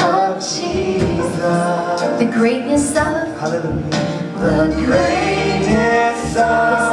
of Jesus. The greatness of Hallelujah. The greatness of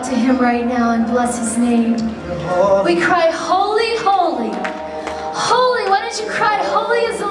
out to him right now and bless his name. We cry, holy, holy, holy. Why don't you cry, holy is the